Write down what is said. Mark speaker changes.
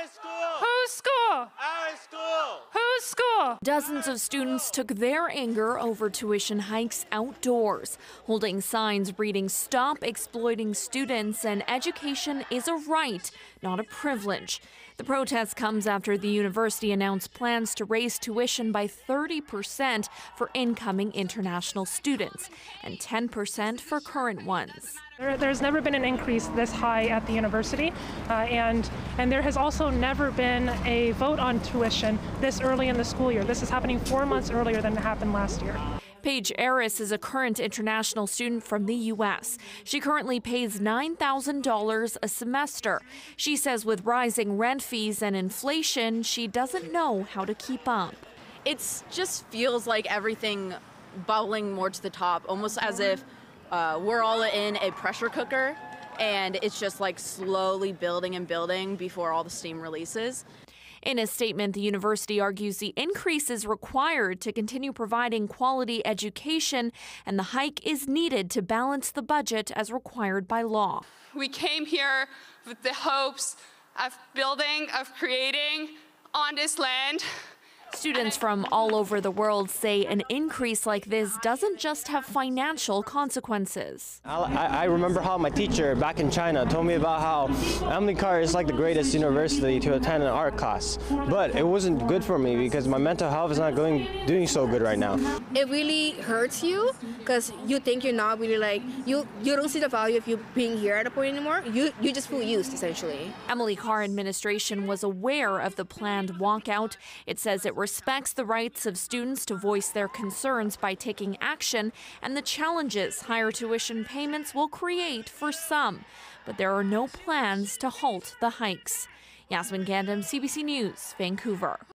Speaker 1: Whose school?
Speaker 2: Our school!
Speaker 1: Whose school?
Speaker 3: Dozens of students took their anger over tuition hikes outdoors, holding signs reading Stop Exploiting Students and Education is a Right, not a Privilege. The protest comes after the university announced plans to raise tuition by 30% for incoming international students and 10% for current ones.
Speaker 1: There, there's never been an increase this high at the university, uh, and and there has also never been a vote on tuition this early in the school year. This is happening four months earlier than it happened last year.
Speaker 3: Paige Eris is a current international student from the U.S. She currently pays $9,000 a semester. She says with rising rent fees and inflation, she doesn't know how to keep up.
Speaker 4: It just feels like everything bubbling more to the top, almost as if uh, we're all in a pressure cooker and it's just like slowly building and building before all the steam releases.
Speaker 3: In a statement, the university argues the increase is required to continue providing quality education, and the hike is needed to balance the budget as required by law.
Speaker 5: We came here with the hopes of building, of creating on this land
Speaker 3: Students from all over the world say an increase like this doesn't just have financial consequences.
Speaker 6: I, I remember how my teacher back in China told me about how Emily Carr is like the greatest university to attend an art class. But it wasn't good for me because my mental health is not going doing so good right now.
Speaker 7: It really hurts you because you think you're not really like you you don't see the value of you being here at a point anymore. You you just feel used essentially.
Speaker 3: Emily Carr administration was aware of the planned walkout. It says it respects the rights of students to voice their concerns by taking action and the challenges higher tuition payments will create for some. But there are no plans to halt the hikes. Yasmin Gandham, CBC News, Vancouver.